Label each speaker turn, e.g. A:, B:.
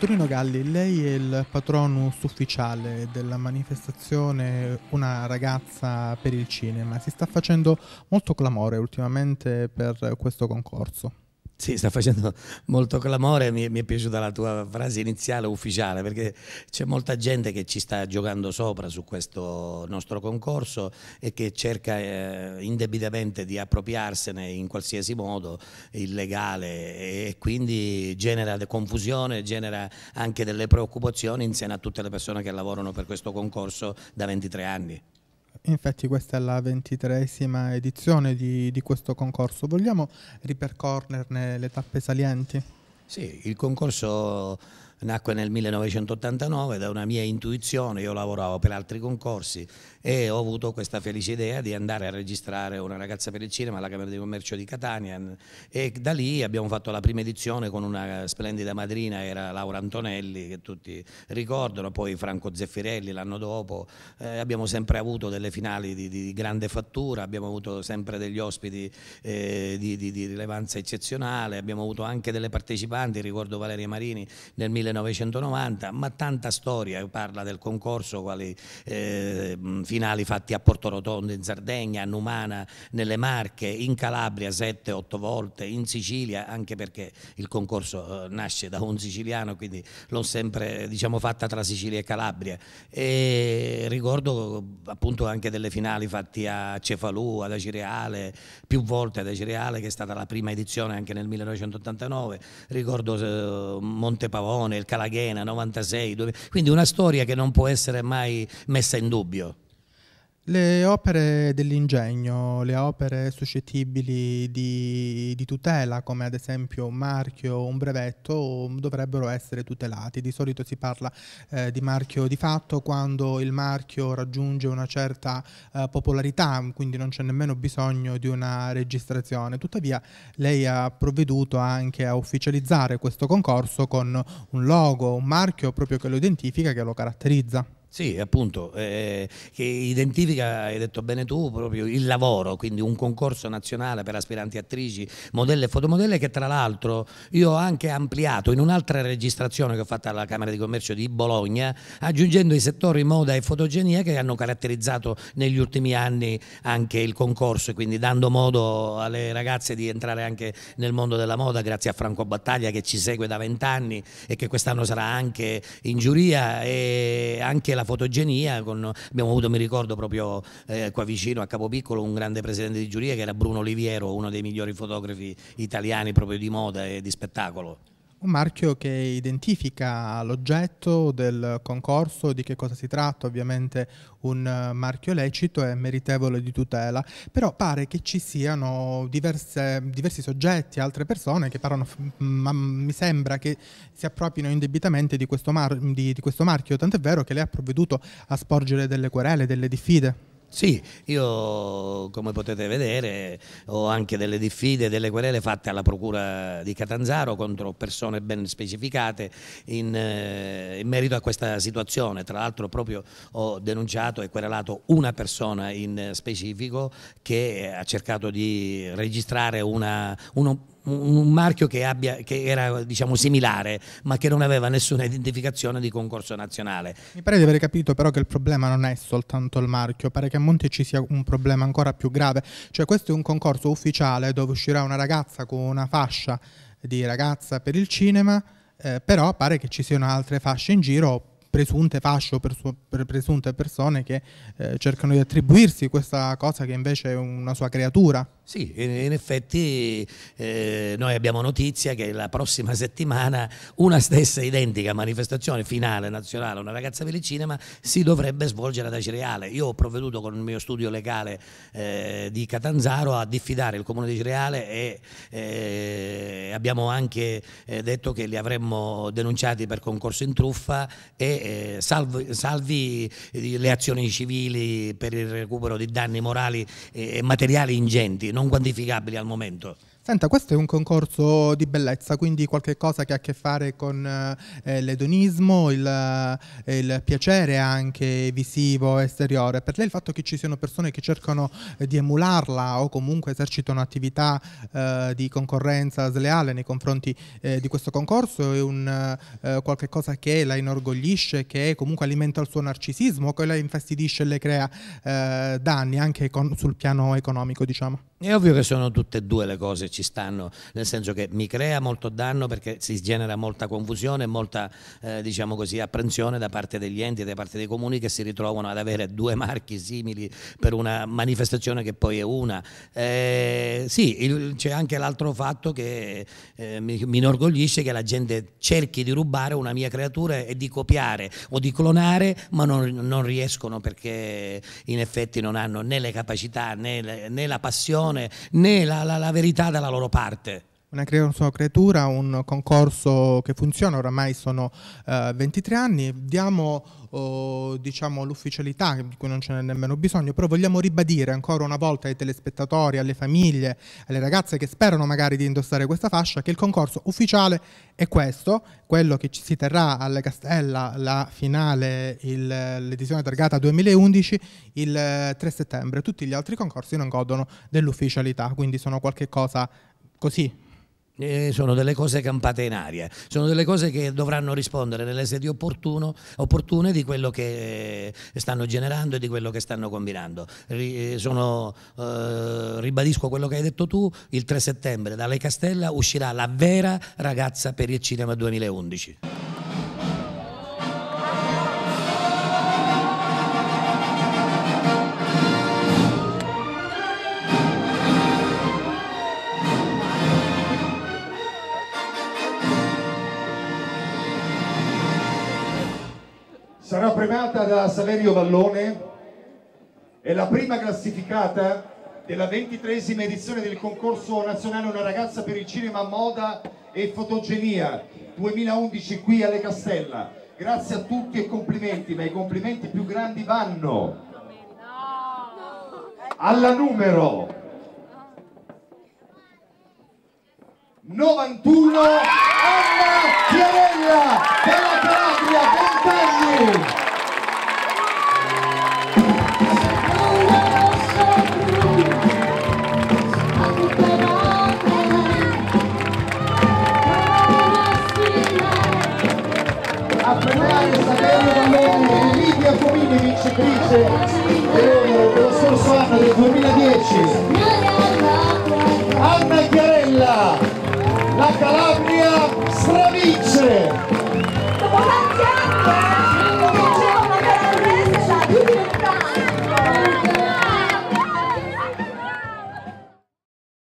A: Torino Galli, lei è il patronus ufficiale della manifestazione Una ragazza per il cinema. Si sta facendo molto clamore ultimamente per questo concorso.
B: Sì, sta facendo molto clamore, mi, mi, è piaciuta la tua frase iniziale ufficiale perché c'è molta gente che ci sta giocando sopra su questo nostro concorso e che cerca eh, indebitamente di appropriarsene in qualsiasi modo illegale e quindi genera confusione, genera anche delle preoccupazioni insieme a tutte le persone che lavorano per questo concorso da 23 anni.
A: Infatti questa è la ventitreesima edizione di, di questo concorso. Vogliamo ripercorrerne le tappe salienti?
B: Sì, il concorso nacque nel 1989 da una mia intuizione, io lavoravo per altri concorsi e ho avuto questa felice idea di andare a registrare una ragazza per il cinema alla Camera di Commercio di Catania. E da lì abbiamo fatto la prima edizione con una splendida madrina, era Laura Antonelli che tutti ricordano, poi Franco Zeffirelli l'anno dopo, eh, abbiamo sempre avuto delle finali di, di, grande fattura, abbiamo avuto sempre degli ospiti eh, di, di rilevanza eccezionale, abbiamo avuto anche delle partecipanti, ricordo Valeria Marini nel 1990 1990, ma tanta storia, parla del concorso, quali eh, finali fatti a Porto Rotondo in Sardegna, a Numana nelle Marche, in Calabria 7-8 volte, in Sicilia, anche perché il concorso eh, nasce da un siciliano, quindi l'ho sempre diciamo, fatta tra Sicilia e Calabria. E ricordo appunto anche delle finali fatte a Cefalù, ad Acireale, più volte ad Acireale, che è stata la prima edizione anche nel 1989, ricordo eh, Montepavone, il Calaghena 96, quindi una storia che non può essere mai messa in dubbio.
A: Le opere dell'ingegno, le opere suscettibili di, di, tutela, come ad esempio un marchio o un brevetto, dovrebbero essere tutelati. Di solito si parla eh, di marchio di fatto quando il marchio raggiunge una certa eh, popolarità, quindi non c'è nemmeno bisogno di una registrazione. Tuttavia lei ha provveduto anche a ufficializzare questo concorso con un logo, un marchio proprio che lo identifica, che lo caratterizza.
B: Sì, appunto, eh, che identifica, hai detto bene tu, proprio il lavoro, quindi un concorso nazionale per aspiranti attrici, modelle e fotomodelle che tra l'altro io ho anche ampliato in un'altra registrazione che ho fatto alla Camera di Commercio di Bologna, aggiungendo i settori moda e fotogenia che hanno caratterizzato negli ultimi anni anche il concorso, quindi dando modo alle ragazze di entrare anche nel mondo della moda grazie a Franco Battaglia che ci segue da vent'anni e che quest'anno sarà anche in giuria e anche la la fotogenia, con, abbiamo avuto, mi ricordo proprio eh, qua vicino a Capopiccolo, un grande presidente di giuria che era Bruno Oliviero, uno dei migliori fotografi italiani proprio di moda e di spettacolo.
A: Un marchio che identifica l'oggetto del concorso, di che cosa si tratta, ovviamente un marchio lecito e meritevole di tutela, però pare che ci siano diverse, diversi soggetti, altre persone che parlano, ma mi sembra che si appropriano indebitamente di questo, mar, di, di questo marchio, tant'è vero che lei ha provveduto a sporgere delle querele, delle diffide.
B: Sì, io come potete vedere ho anche delle diffide, delle querele fatte alla Procura di Catanzaro contro persone ben specificate in, eh, in merito a questa situazione. Tra l'altro proprio ho denunciato e querelato una persona in specifico che ha cercato di registrare una, uno, un marchio che, abbia, che era diciamo, similare ma che non aveva nessuna identificazione di concorso nazionale.
A: Mi pare di aver capito però che il problema non è soltanto il marchio, pare che a Monte ci sia un problema ancora più grave, cioè questo è un concorso ufficiale dove uscirà una ragazza con una fascia di ragazza per il cinema, eh, però pare che ci siano altre fasce in giro presunte fasce o per presunte persone che eh, cercano di attribuirsi questa cosa che invece è una sua creatura.
B: Sì, in effetti eh, noi abbiamo notizia che la prossima settimana una stessa identica manifestazione finale nazionale, una ragazza per il cinema, si dovrebbe svolgere ad Acireale. Io ho provveduto con il mio studio legale eh, di Catanzaro a diffidare il comune di Acireale e eh, abbiamo anche eh, detto che li avremmo denunciati per concorso in truffa e eh, salvi, salvi, le azioni civili per il recupero di danni morali e materiali ingenti non quantificabili al momento.
A: Senta, questo è un concorso di bellezza, quindi qualche cosa che ha a che fare con eh, l'edonismo, il, eh, il, piacere anche visivo esteriore. Per lei il fatto che ci siano persone che cercano eh, di emularla o comunque esercitano attività eh, di concorrenza sleale nei confronti eh, di questo concorso è un eh, qualche cosa che la inorgoglisce, che comunque alimenta il suo narcisismo, che la infastidisce e le crea danni anche con, sul piano economico, diciamo.
B: È ovvio che sono tutte e due le cose, ci stanno, nel senso che mi crea molto danno perché si genera molta confusione e molta eh, diciamo così, apprensione da parte degli enti e da parte dei comuni che si ritrovano ad avere due marchi simili per una manifestazione che poi è una. Eh, sì, c'è anche l'altro fatto che eh, mi, mi inorgoglisce che la gente cerchi di rubare una mia creatura e di copiare o di clonare, ma non, non riescono perché in effetti non hanno né le capacità né, né la passione ragione né la, la, la verità dalla loro parte.
A: Una creatura, un concorso che funziona, oramai sono uh, 23 anni, diamo uh, diciamo, l'ufficialità di cui non ce n'è nemmeno bisogno, però vogliamo ribadire ancora una volta ai telespettatori, alle famiglie, alle ragazze che sperano magari di indossare questa fascia, che il concorso ufficiale è questo, quello che ci si terrà alle Castella, la finale, l'edizione targata 2011, il 3 settembre. Tutti gli altri concorsi non godono dell'ufficialità, quindi sono qualche cosa così
B: eh, sono delle cose campate in aria, sono delle cose che dovranno rispondere nelle sedi opportune di quello che stanno generando e di quello che stanno combinando. Ri, sono, eh, ribadisco quello che hai detto tu, il 3 settembre da Lei Castella uscirà la vera ragazza per il cinema 2011.
C: Sarà premiata da Saverio Vallone, è la prima classificata della ventitresima edizione del concorso nazionale Una ragazza per il cinema, moda e fotogenia 2011 qui alle Castella. Grazie a tutti e complimenti, ma i complimenti più grandi vanno alla numero 91 Anna Chiarella della Calabria, 20 Comini, vincitrice dello scorso anno del 2010. Anna Chiarella! la stravince